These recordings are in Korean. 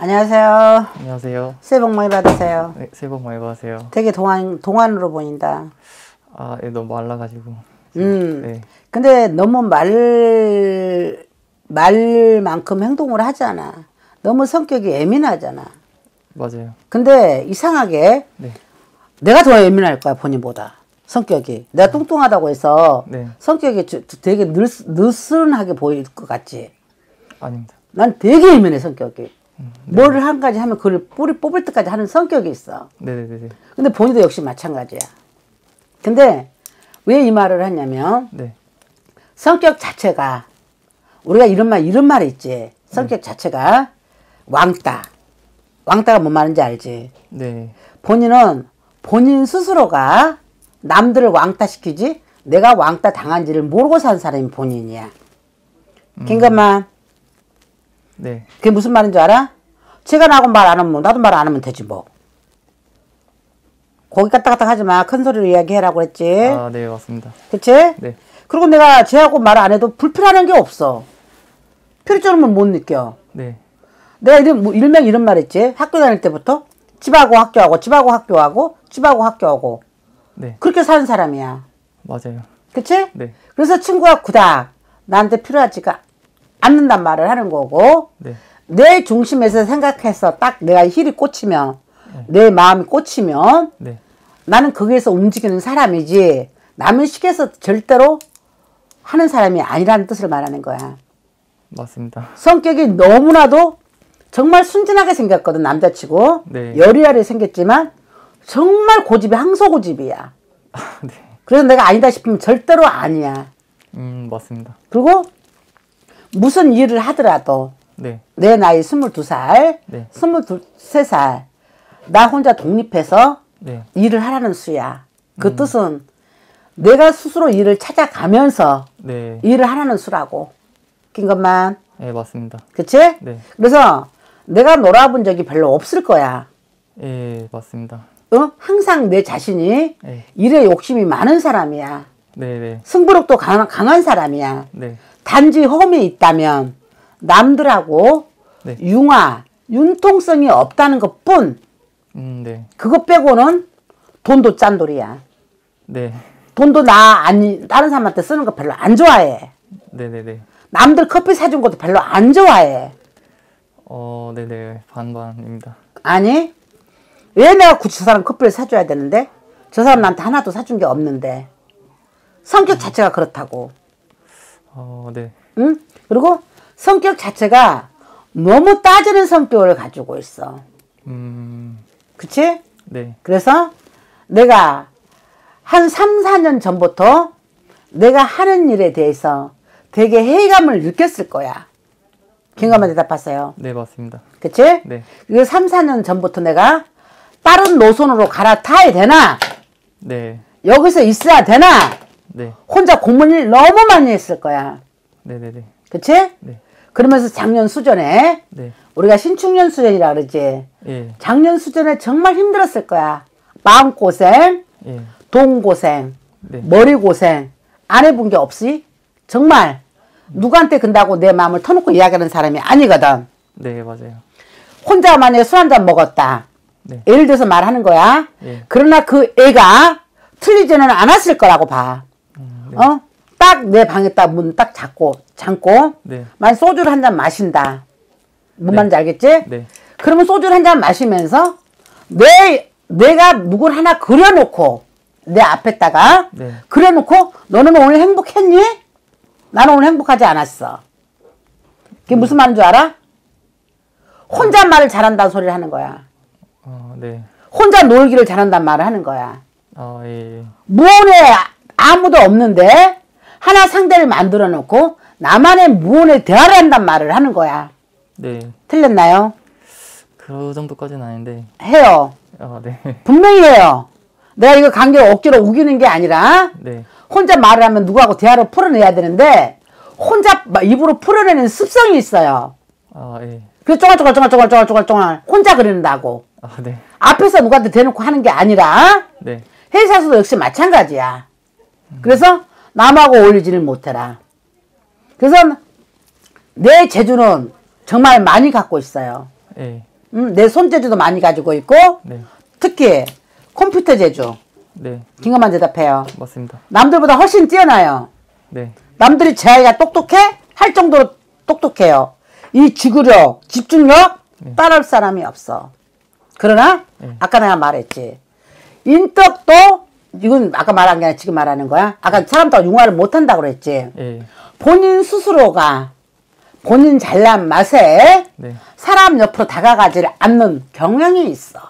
안녕하세요. 안녕하세요. 새해 복 많이 받으세요. 네, 새해 복 많이 받으세요. 되게 동안, 동안으로 보인다. 아, 예, 너무 말라가지고. 음. 네, 근데 너무 말, 말만큼 행동을 하잖아. 너무 성격이 예민하잖아. 맞아요. 근데 이상하게 네, 내가 더 예민할 거야, 본인보다. 성격이. 내가 뚱뚱하다고 해서 네. 성격이 주- 되게 느슨하게 보일 것 같지. 아닙니다. 난 되게 예민해, 성격이. 뭐를 한 가지 하면 그걸 뿌리 뽑을 때까지 하는 성격이 있어. 네네네. 근데 본인도 역시 마찬가지야. 근데 왜 이 말을 하냐면 네, 성격 자체가 우리가 이런 말 이런 말 있지. 성격 자체가 왕따. 왕따가 뭔 말인지 알지? 네, 본인은 본인 스스로가 남들을 왕따 시키지 내가 왕따 당한지를 모르고 산 사람이 본인이야. 김건만 네, 그게 무슨 말인 줄 알아? 제가 나하고 말 안 하면 나도 말 안 하면 되지 뭐. 거기 갔다 하지 마. 큰 소리로 이야기해라고 했지. 아, 네, 맞습니다. 그치? 네, 그리고 내가 쟤하고 말 안 해도 불편한 게 없어. 필요점을 못 느껴. 네, 내가 이런, 뭐 일명 이런 말 했지. 학교 다닐 때부터 집하고 학교하고 집하고 학교하고 집하고 학교하고 네, 그렇게 사는 사람이야. 맞아요. 그치? 네, 그래서 친구가 구다. 나한테 필요하지가 않는단 말을 하는 거고 네, 내 중심에서 생각해서 딱 내가 힐이 꽂히면 내 마음이 꽂히면 네, 나는 거기에서 움직이는 사람이지 남의 시켜서 절대로 하는 사람이 아니라는 뜻을 말하는 거야. 맞습니다. 성격이 너무나도 정말 순진하게 생겼거든 남자치고 네. 여리여리 생겼지만 정말 고집이 항소고집이야. 아, 네, 그래서 내가 아니다 싶으면 절대로 아니야. 음, 맞습니다. 그리고 무슨 일을 하더라도 네, 내 나이 22살, 네. 23살 나 혼자 독립해서 네, 일을 하라는 수야. 그 뜻은 내가 스스로 일을 찾아가면서 네, 일을 하라는 수라고. 긴 것만. 네, 맞습니다. 그치? 네, 그래서 내가 놀아본 적이 별로 없을 거야. 예, 맞습니다. 어? 항상 내 자신이 네, 일에 욕심이 많은 사람이야. 네, 네, 승부욕도 강한, 강한 사람이야. 네, 단지 험이 있다면 남들하고 네. 융화, 융통성이 없다는 것 뿐, 음, 네, 그것 빼고는 돈도 짠돌이야. 네, 돈도 나 아니 다른 사람한테 쓰는 거 별로 안 좋아해. 네, 네, 네. 남들 커피 사준 것도 별로 안 좋아해. 어, 네, 네, 반반입니다. 아니 왜 내가 굳이 저 사람 커피를 사줘야 되는데 저 사람 나한테 하나도 사준 게 없는데 성격 자체가 그렇다고. 어, 네, 응? 그리고 성격 자체가 너무 따지는 성격을 가지고 있어. 음, 그치? 네, 그래서 내가 한 3, 4년 전부터 내가 하는 일에 대해서 되게 회의감을 느꼈을 거야. 긴가만 대답하세요. 네, 맞습니다. 그치? 네, 이거 3, 4년 전부터 내가 다른 노선으로 갈아타야 되나? 네, 여기서 있어야 되나? 네, 혼자 공무일 너무 많이 했을 거야. 네, 네, 네, 그치? 네, 그러면서 작년 수전에 네, 우리가 신축년 수전이라 그러지. 예, 작년 수전에 정말 힘들었을 거야. 마음고생, 예, 돈고생, 네. 머리고생 안 해본 게 없이 정말 누구한테 근다고 내 마음을 터놓고 이야기하는 사람이 아니거든. 네, 맞아요. 혼자 만약에 술 한 잔 먹었다. 네, 예를 들어서 말하는 거야. 예. 그러나 그 애가 틀리지는 않았을 거라고 봐. 음, 네, 어? 딱 내 방에다 문딱 잡고 잠고 네, 만약 소주를 한 잔 마신다. 뭔 네. 말인지 알겠지? 네, 그러면 소주를 한 잔 마시면서 내 내가 누굴 하나 그려놓고 내 앞에다가 네. 그려놓고 너는 오늘 행복했니? 나는 오늘 행복하지 않았어. 그게 무슨 말인 줄 알아? 혼자 말을 잘한다는 소리를 하는 거야. 어, 네, 혼자 놀기를 잘한다는 말을 하는 거야. 아, 예, 예. 무언에 아무도 없는데 하나 상대를 만들어 놓고 나만의 무언에 대화를 한단 말을 하는 거야. 네, 틀렸나요? 그 정도까지는 아닌데, 해요. 아, 네, 분명히 해요. 내가 이거 관계를 억지로 우기는 게 아니라 네, 혼자 말을 하면 누구하고 대화를 풀어내야 되는데 혼자 막 입으로 풀어내는 습성이 있어요. 아, 예, 그래서 쫑알쫑알쫑알쫑알쫑알쫑알 혼자 그린다고. 아, 네, 앞에서 누구한테 대놓고 하는 게 아니라 네, 회사에서도 역시 마찬가지야. 그래서 남하고 어울리지는 못해라. 그래서 내 재주는 정말 많이 갖고 있어요. 예, 음, 내 손재주도 많이 가지고 있고 네. 특히 컴퓨터 재주. 네. 긴것만 대답해요. 맞습니다. 남들보다 훨씬 뛰어나요. 네. 남들이 제 아이가 똑똑해? 할 정도로 똑똑해요. 이 지구력, 집중력 따라올 사람이 없어. 그러나 네. 아까 내가 말했지. 인덕도 이건 아까 말한 게 아니라 지금 말하는 거야. 아까 사람도 융화를 못한다고 그랬지. 예. 본인 스스로가 본인 잘난 맛에 네. 사람 옆으로 다가가지 않는 경향이 있어.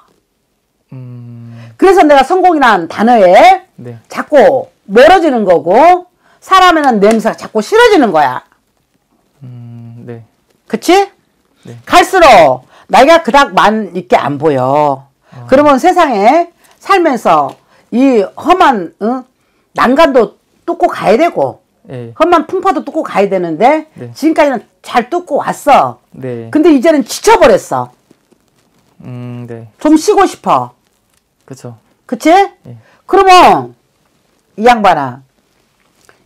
음. 그래서 내가 성공이라는 단어에 네. 자꾸 멀어지는 거고 사람에는 냄새가 자꾸 싫어지는 거야. 음. 네. 그치? 네. 갈수록 나이가 그닥 많 있게 안 보여. 그러면 세상에 살면서 이 험한 응? 난간도 뚫고 가야 되고 예. 험한 풍파도 뚫고 가야 되는데 네. 지금까지는 잘 뚫고 왔어. 네. 근데 이제는 지쳐버렸어. 음. 네. 좀 쉬고 싶어. 그쵸. 그치? 예. 그러면 이 양반아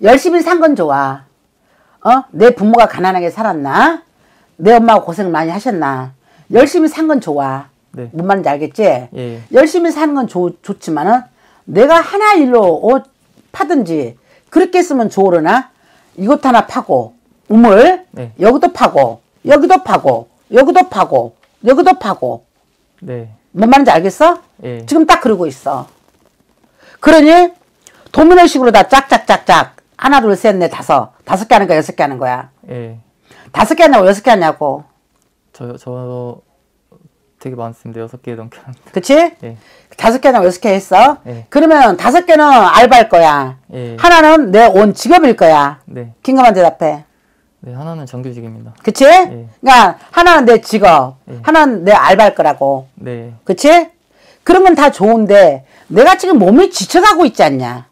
열심히 산 건 좋아. 어? 내 부모가 가난하게 살았나? 내 엄마가 고생 많이 하셨나? 열심히 산 건 좋아. 네. 뭔 말인지 알겠지? 예. 열심히 사는 건 좋, 좋지만은 내가 하나 일로 옷 파든지 그렇게 했으면 좋으려나 이것 하나 파고 우물 네. 여기도 파고 여기도 파고 여기도 파고 여기도 파고 네. 뭔 말인지 알겠어? 예. 지금 딱 그러고 있어. 그러니 도미노식으로 다 짝짝짝짝 하나 둘 셋 넷 다섯 다섯 개 하는 거야 여섯 개 하는 거야 예. 다섯 개 하냐고 여섯 개 하냐고 저, 저 되게 많습니다. 여섯 개 넘게 합니다. 그치? 예. 다섯 개 하냐고 여섯 개 했어 예. 그러면 다섯 개는 알바일 거야 예. 하나는 내 온 직업일 거야 네. 긴가만 대답해 네. 하나는 정규직입니다. 그치? 예. 그러니까 하나는 내 직업 예. 하나는 내 알바일 거라고 네. 그치? 그런 건 다 좋은데 내가 지금 몸이 지쳐가고 있지 않냐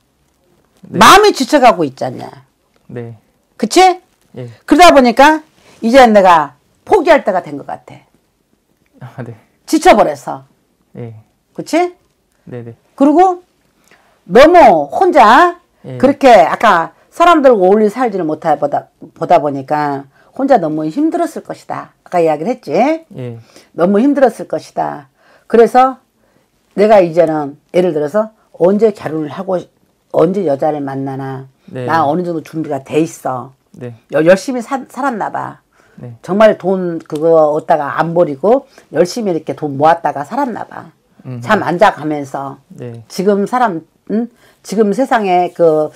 마음이 지쳐가고 있지 않냐 네. 그치? 예. 그러다 보니까 이제 내가 포기할 때가 된 것 같아. 아, 네. 지쳐버렸어. 예. 그치? 네네. 그리고 너무 혼자 예. 그렇게 아까 사람들과 어울리 살지를 못하 보다, 보다 보니까 혼자 너무 힘들었을 것이다. 아까 이야기를 했지? 예. 너무 힘들었을 것이다. 그래서 내가 이제는 예를 들어서 언제 결혼을 하고 언제 여자를 만나나 네. 나 어느 정도 준비가 돼 있어. 네. 여- 열심히 사- 살았나 봐. 네. 정말 돈 그거 얻다가 안 버리고 열심히 이렇게 돈 모았다가 살았나 봐. 음. 잠안 자가면서 네. 지금 사람 응? 지금 세상에 그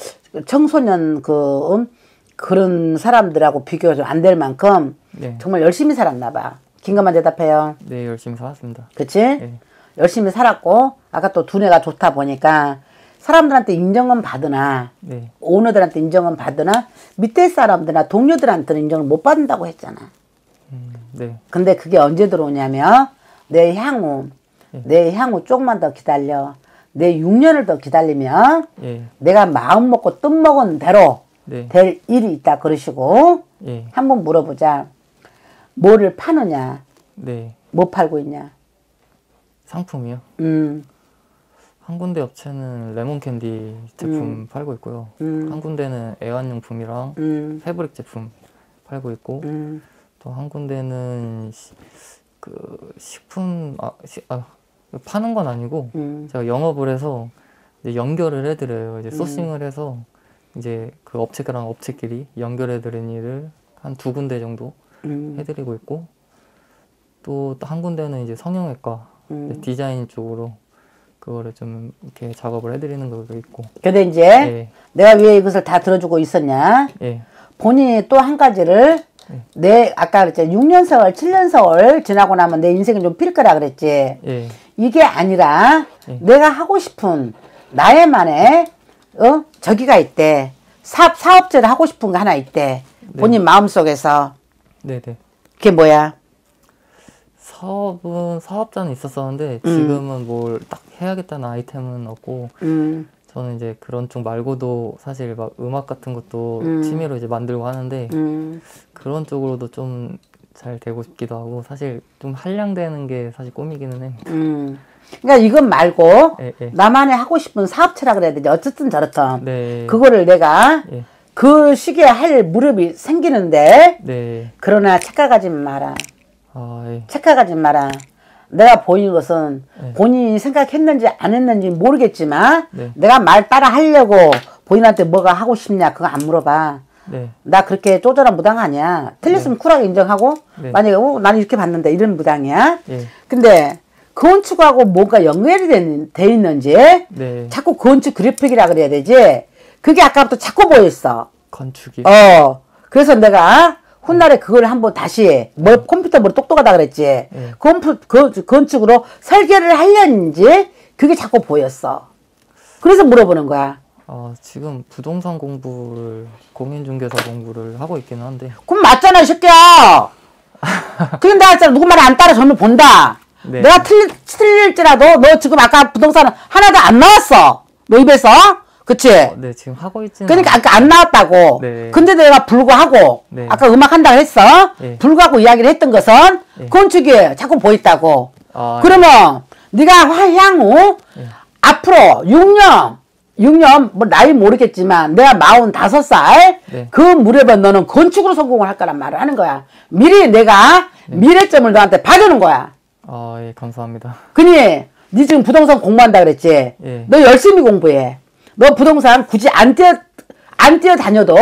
청소년 그 음? 그런 사람들하고 비교가 좀 안 될 만큼 네. 정말 열심히 살았나 봐. 긴가만 대답해요. 네, 열심히 살았습니다. 그치? 예. 열심히 살았고 아까 또 두뇌가 좋다 보니까 사람들한테 인정은 받으나 네. 오너들한테 인정은 받으나 밑에 사람들이나 동료들한테는 인정을 못 받는다고 했잖아. 음, 네. 근데 그게 언제 들어오냐면 내 향후 내 향후 조금만 더 기다려 내 6년을 더 기다리면 예. 내가 마음 먹고 뜻 먹은 대로 네. 될 일이 있다 그러시고 예. 한번 물어보자 뭐를 파느냐 네. 뭐 팔고 있냐 상품이요. 음, 한 군데 업체는 레몬 캔디 제품 팔고 있고요. 음. 한 군데는 애완용품이랑 음, fabric 제품 팔고 있고 음, 또한 군데는 시- 그 식품 아, 시, 아 파는 건 아니고 음, 제가 영업을 해서 이제 연결을 해드려요. 음. 이제 sourcing을 해서 이제 그 업체랑 업체끼리 연결해드리는 일을 한 두 군데 정도 음, 해드리고 있고 또 한 군데는 이제 성형외과 음. 이제 디자인 쪽으로 그거를 좀 이렇게 작업을 해드리는 것도 있고. 근데 이제 예, 내가 왜 이것을 다 들어주고 있었냐? 예, 본인이 또 한 가지를 내 아까 그랬지 6년 세월 7년 세월 지나고 나면 내 인생이 좀 필 거라 그랬지. 예, 이게 아니라 네. 내가 하고 싶은 나의만의 어 저기가 있대 사업 사업제를 하고 싶은 거 하나 있대 본인 마음속에서 네, 네. 그게 뭐야 사업은 사업자는 있었었는데 음. 지금은 뭘딱 해야겠다는 아이템은 없고 음 저는 이제 그런 쪽 말고도 사실 막 음악 같은 것도 음. 취미로 이제 만들고 하는데 음, 그런 쪽으로도 좀 잘 되고 싶기도 하고 사실 좀 한량되는 게 사실 꿈이기는 해. 음. 그러니까 이건 말고 예, 예. 나만의 하고 싶은 사업체라 그래야 되지 어쨌든 저렇든 네. 그거를 내가 예. 그 시기에 할 무렵이 생기는데 네. 그러나 착각하지 마라 아, 예. 착각하지 마라 내가 보이는 것은 네. 본인이 생각했는지 안 했는지 모르겠지만 네. 내가 말 따라 하려고 본인한테 뭐가 하고 싶냐 그거 안 물어봐. 네. 나 그렇게 쪼잔한 무당 아니야. 틀렸으면 쿨하게 인정하고 네. 만약에 어, 나는 이렇게 봤는데 이런 무당이야. 예. 근데 건축하고 뭔가 연결이 된- 돼 있는지 네. 자꾸 건축 그래픽이라 그래야 되지. 그게 아까부터 자꾸 보였어. 건축이. 어. 그래서 내가 훗날에 그걸 한번 다시 뭘 컴퓨터 머리 똑똑하다 그랬지. 네. 건프, 건, 건축으로 설계를 하려는지 그게 자꾸 보였어. 그래서 물어보는 거야. 어, 지금 부동산 공부를 공인중개사 공부를 하고 있기는 한데. 그럼 맞잖아, 이 새끼야. 그냥 내가 진짜 누구 말안 따라 전부 본다. 네. 내가 틀릴, 틀릴지라도 너 지금 아까 부동산 하나도 안 나왔어. 너 입에서. 그치? 어, 네, 지금 하고 있지는. 그러니까 아까 안 나왔다고. 네. 근데 내가 불구하고 네. 아까 음악 한다고 했어. 네. 불구하고 이야기를 했던 것은 네. 건축이 자꾸 보였다고. 아, 그러면 네가 화- 향후 네. 앞으로 6년 6년 뭐 나이 모르겠지만 내가 45살 네. 그 무렵에 너는 건축으로 성공을 할 거란 말을 하는 거야. 미리 내가 네. 미래점을 너한테 봐주는 거야. 아, 예, 감사합니다. 그니 네 지금 부동산 공부한다 그랬지. 예. 너 열심히 공부해. 너 부동산 굳이 안 뛰어 안 뛰어 다녀도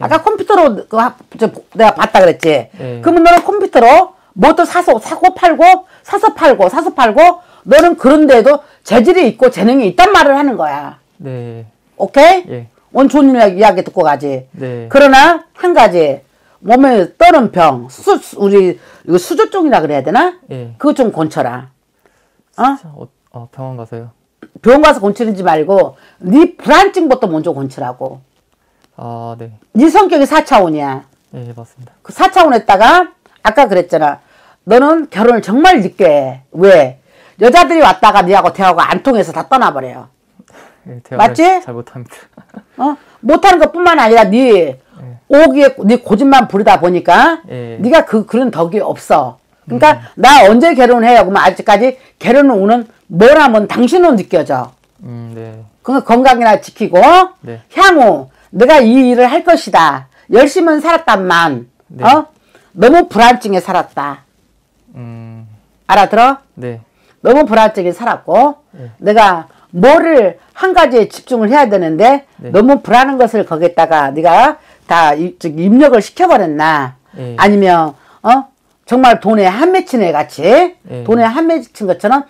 아까 컴퓨터로 그 하- 저 내가 봤다 그랬지. 예. 그러면 너는 컴퓨터로 뭐또 사서 사고 팔고 사서 팔고 사서 팔고 너는 그런데도 재질이 있고 재능이 있단 말을 하는 거야. 네. 오케이? 예. 좋은 이야기, 듣고 가지. 네. 그러나 한 가지 몸에 떠는 병, 수, 수- 우리 이거 수조증이라 그래야 되나? 예. 그거 좀 건쳐라. 어? 자, 어, 어, 병원 가서요. 병원 가서 건치는지 말고 네 불안증부터 먼저 건치라고. 아, 네. 네 성격이 4차원이야. 예, 맞습니다. 그 4차원에다가 아까 그랬잖아. 너는 결혼을 정말 늦게 해. 왜? 여자들이 왔다가 니하고 대화가 안 통해서 다 떠나버려요. 예, 대화를 맞지? 잘 못합니다. 어? 못하는 것뿐만 아니라 네 오기에 네 고집만 부리다 보니까 예. 네가 그 그런 덕이 없어. 그러니까 나 언제 결혼해요? 그러면 아직까지 결혼을 오는 뭘 하면 당신은 느껴져. 음, 네. 그 건강이나 지키고 네. 향후 내가 이 일을 할 것이다. 열심히 살았단만 네. 어? 너무 불안증에 살았다. 음, 알아들어? 네. 너무 불안증에 살았고 네. 내가 뭐를 한 가지에 집중을 해야 되는데 네. 너무 불안한 것을 거기다가 네가 다 입력을 시켜버렸나 네. 아니면 어 정말 돈에 한 맺힌 애 같이 네. 돈에 한 맺힌 것처럼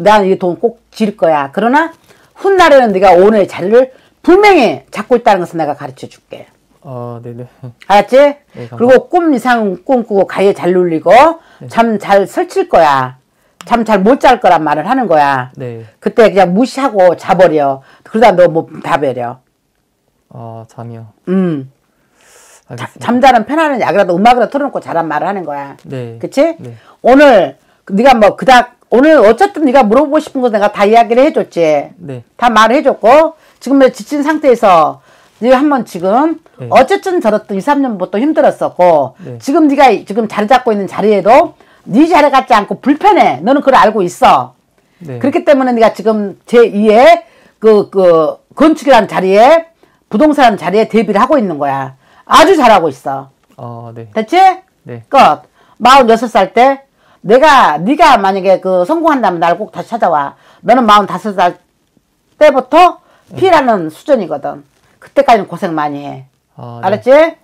난 이 돈꼭 지를 거야 그러나 훗날에는 네가 오늘 자리를 분명히 잡고 있다는 것을 내가 가르쳐 줄게 아, 네네. 알았지? 감사합니다. 그리고 꿈 이상 꿈꾸고 가에 잘 눌리고 네. 잠잘 설칠 거야. 잠 잘 못 잘 거란 말을 하는 거야. 네. 그때 그냥 무시하고 자버려. 그러다 너 뭐 다 버려. 아, 잠이요. 음. 자-. 잠자는 편안한 약이라도 음악으로 틀어놓고 자란 말을 하는 거야. 네. 그치? 네. 오늘 네가 뭐 그닥 오늘 어쨌든 네가 물어보고 싶은 거 내가 다 이야기를 해줬지. 네. 다 말해줬고 지금 내 지친 상태에서 네가 한번 지금 네. 어쨌든 저렇든 2, 3년부터 힘들었었고 네. 지금 네가 이- 지금 자리 잡고 있는 자리에도 네 자리 같지 않고 불편해. 너는 그걸 알고 있어. 네. 그렇기 때문에 네가 지금 제2의 그, 그 건축이라는 자리에 부동산 자리에 대비를 하고 있는 거야. 아주 잘하고 있어. 아, 네. 됐지? 네. 끝. 46살 때 내가 네가 만약에 그 성공한다면 날꼭 다시 찾아와. 너는 45살 때부터 피라는 수준이거든. 그때까지는 고생 많이 해. 아, 네. 알았지?